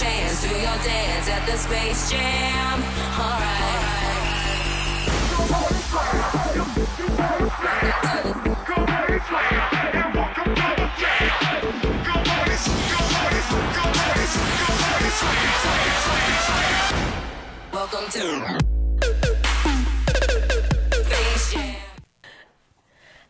Chance, do your dance at the Space Jam. Alright. Welcome to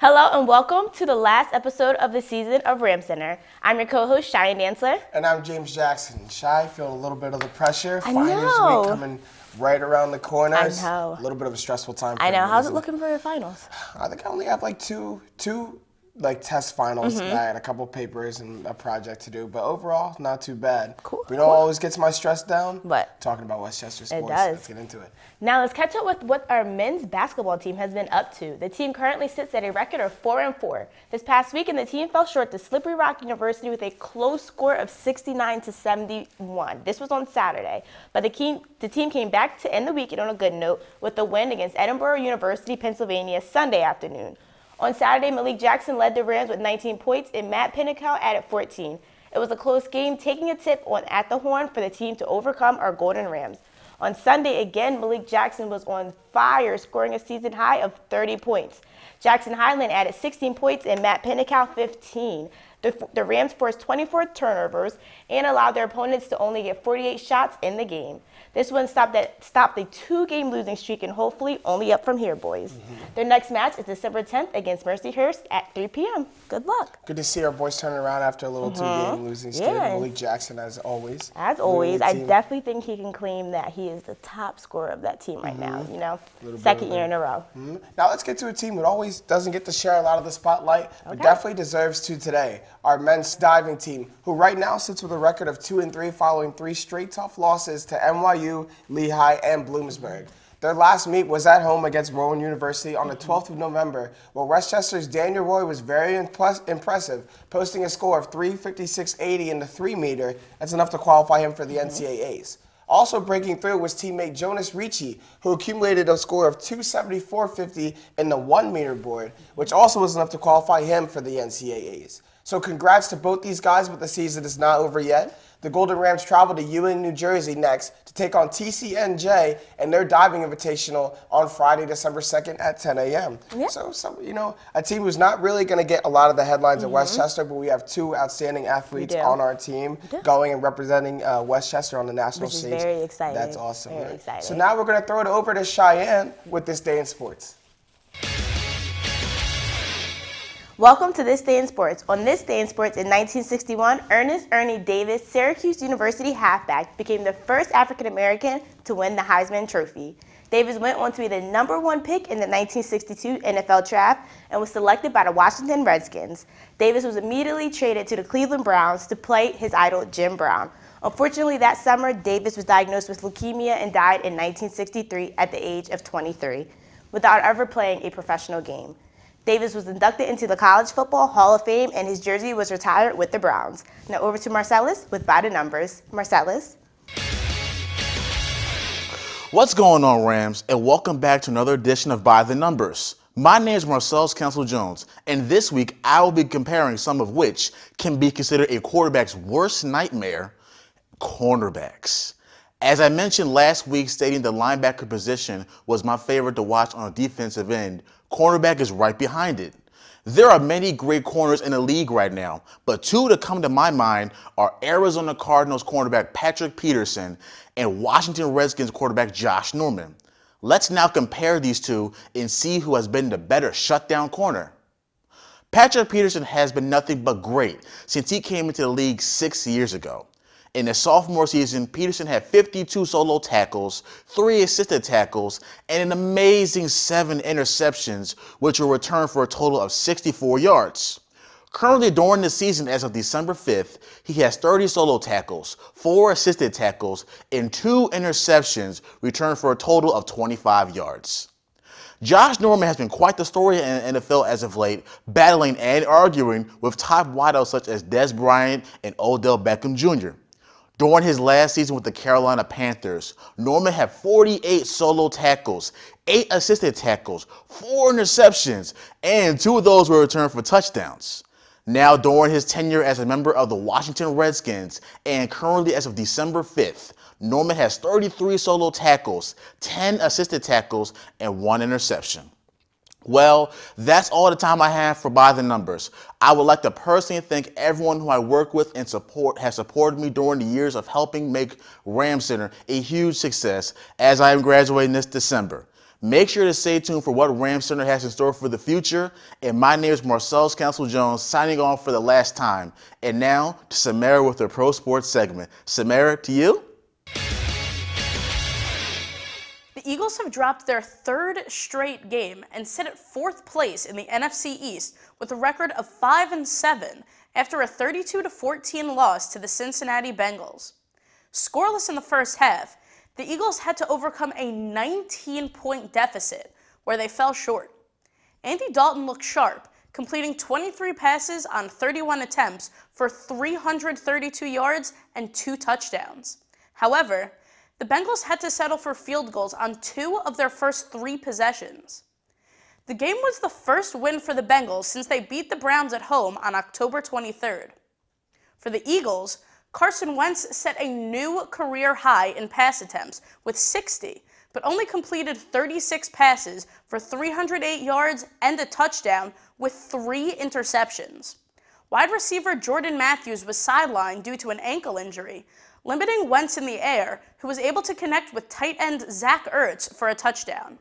Hello and welcome to the last episode of the season of Ram Center. I'm your co-host Cheyenne Dantzler. And I'm James Jackson. Shy, feeling a little bit of the pressure. I Finals know. week coming right around the corners. I know. A little bit of a stressful time. For I know. How's it looking for your finals? I think I only have like two, two like test finals Mm-hmm. tonight, and a couple papers and a project to do. But overall, not too bad. Cool, you know, cool. always gets my stress down. What? Talking about West Chester sports. It does. Let's get into it. Now let's catch up with what our men's basketball team has been up to. The team currently sits at a record of four and four. This past weekend, the team fell short to Slippery Rock University with a close score of 69 to 71. This was on Saturday, but the team the team came back to end the weekend on a good note with the win against Edinboro University, Pennsylvania, Sunday afternoon. On Saturday, Malik Jackson led the Rams with 19 points, and Matt Pinnacle added 14. It was a close game, taking a tip on at the horn for the team to overcome our Golden Rams. On Sunday, again, Malik Jackson was on fire, scoring a season high of 30 points. Jackson Highland added 16 points and Matt Pinnacle 15. The, the Rams forced 24 turnovers and allowed their opponents to only get 48 shots in the game. This one stopped, that, stopped the two-game losing streak and hopefully only up from here, boys. Their next match is December 10th against Mercyhurst at 3 p.m. Good luck. Good to see our boys turning around after a little two-game losing streak. Mm-hmm. Yeah. Malik Jackson, as always. As always, I definitely think he can claim that he is the top scorer of that team right now. You know, second year in a row. Mhm. Now let's get to a team that always doesn't get to share a lot of the spotlight, but definitely deserves to today. Our men's diving team, who right now sits with a record of two and three, following three straight tough losses to NYU, Lehigh, and Bloomsburg. Their last meet was at home against Rowan University on the 12th of November, where West Chester's Daniel Roy was very impres- impressive, posting a score of 356.80 in the three meter. That's enough to qualify him for the mm-hmm. NCAAs. Also breaking through was teammate Jonas Ricci, who accumulated a score of 274.50 in the one meter board, which also was enough to qualify him for the NCAAs. So congrats to both these guys, but the season is not over yet. The Golden Rams travel to Ewing, New Jersey next to take on TCNJ and their diving invitational on Friday, December 2nd at 10 a.m. Yeah. So, some, you know, a team who's not really going to get a lot of the headlines at West Chester, but we have two outstanding athletes Mm-hmm. on our team going and representing uh, West Chester on the national Which stage. very exciting. That's awesome. Very right? exciting. So now we're going to throw it over to Cheyenne with this day in sports. Welcome to This Day in Sports. On this day in sports in 1961, Ernest Ernie Davis, Syracuse University halfback, became the first African American to win the Heisman Trophy. Davis went on to be the number one pick in the 1962 NFL draft and was selected by the Washington Redskins. Davis was immediately traded to the Cleveland Browns to play his idol Jim Brown. Unfortunately, that summer, Davis was diagnosed with leukemia and died in 1963 at the age of 23, without ever playing a professional game. Davis was inducted into the College Football Hall of Fame and his jersey was retired with the Browns. Now over to Marcellus with By the Numbers. Marcellus. What's going on, Rams, and welcome back to another edition of By the Numbers. My name is Marcellus Council Jones, and this week I will be comparing some of which can be considered a quarterback's worst nightmare cornerbacks. As I mentioned last week, stating the linebacker position was my favorite to watch on a defensive end, cornerback is right behind it. There are many great corners in the league right now, but two that come to my mind are Arizona Cardinals cornerback Patrick Peterson and Washington Redskins quarterback Josh Norman. Let's now compare these two and see who has been the better shutdown corner. Patrick Peterson has been nothing but great since he came into the league six years ago. In his sophomore season, Peterson had 52 solo tackles, three assisted tackles, and an amazing seven interceptions, which were returned for a total of 64 yards. Currently, during the season as of December 5th, he has 30 solo tackles, four assisted tackles, and two interceptions, returned for a total of 25 yards. Josh Norman has been quite the story in the NFL as of late, battling and arguing with top wideouts such as Dez Bryant and Odell Beckham Jr. During his last season with the Carolina Panthers, Norman had 48 solo tackles, 8 assisted tackles, 4 interceptions, and 2 of those were returned for touchdowns. Now, during his tenure as a member of the Washington Redskins, and currently as of December 5th, Norman has 33 solo tackles, 10 assisted tackles, and one interception. Well, that's all the time I have for By the Numbers. I would like to personally thank everyone who I work with and support has supported me during the years of helping make Ram Center a huge success as I am graduating this December. Make sure to stay tuned for what Ram Center has in store for the future. And my name is Marcellus Council Jones, signing off for the last time. And now to Samara with her Pro Sports segment. Samara, to you. The Eagles have dropped their third straight game and sit at fourth place in the NFC East with a record of 5 and 7 after a 32 14 loss to the Cincinnati Bengals. Scoreless in the first half, the Eagles had to overcome a 19 point deficit where they fell short. Andy Dalton looked sharp, completing 23 passes on 31 attempts for 332 yards and two touchdowns. However, the Bengals had to settle for field goals on two of their first three possessions. The game was the first win for the Bengals since they beat the Browns at home on October 23rd. For the Eagles, Carson Wentz set a new career high in pass attempts with 60, but only completed 36 passes for 308 yards and a touchdown with three interceptions. Wide receiver Jordan Matthews was sidelined due to an ankle injury, limiting Wentz in the air, who was able to connect with tight end Zach Ertz for a touchdown.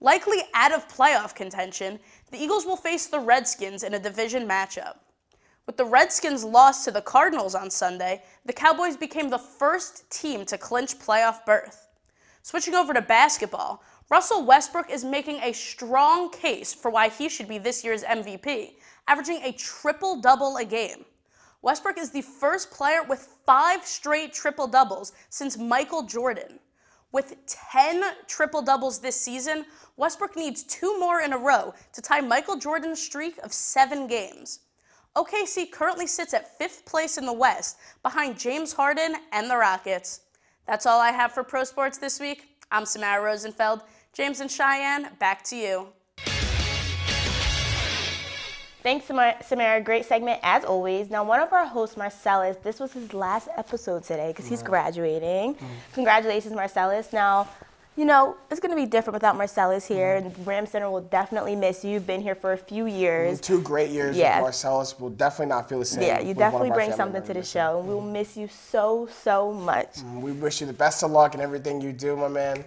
Likely out of playoff contention, the Eagles will face the Redskins in a division matchup. With the Redskins' loss to the Cardinals on Sunday, the Cowboys became the first team to clinch playoff berth. Switching over to basketball, Russell Westbrook is making a strong case for why he should be this year's MVP, averaging a triple double a game. Westbrook is the first player with five straight triple doubles since Michael Jordan. With 10 triple doubles this season, Westbrook needs two more in a row to tie Michael Jordan's streak of seven games. OKC currently sits at fifth place in the West behind James Harden and the Rockets. That's all I have for Pro Sports this week. I'm Samara Rosenfeld. James and Cheyenne, back to you. Thanks, Samara. Great segment as always. Now, one of our hosts, Marcellus, this was his last episode today because he's graduating. Mm-hmm. Congratulations, Marcellus. Now, you know, it's going to be different without Marcellus here, mm-hmm. and Ram Center will definitely miss you. You've been here for a few years. Two great years yeah. with Marcellus. will definitely not feel the same. Yeah, you definitely bring something to the show, and we will miss you so, so much. Mm, we wish you the best of luck in everything you do, my man.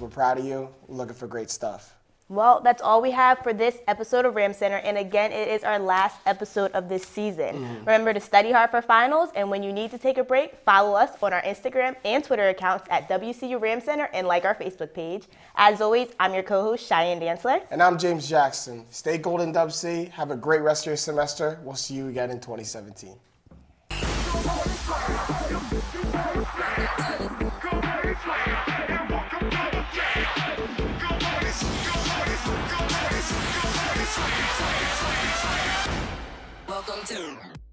We're proud of you. Looking for great stuff. Well, that's all we have for this episode of Ram Center. And again, it is our last episode of this season. Mm-hmm. Remember to study hard for finals. And when you need to take a break, follow us on our Instagram and Twitter accounts at WCU Ram Center and like our Facebook page. As always, I'm your co host, Cheyenne Dantzler. And I'm James Jackson. Stay golden, Dub C. Have a great rest of your semester. We'll see you again in 2017. Welcome to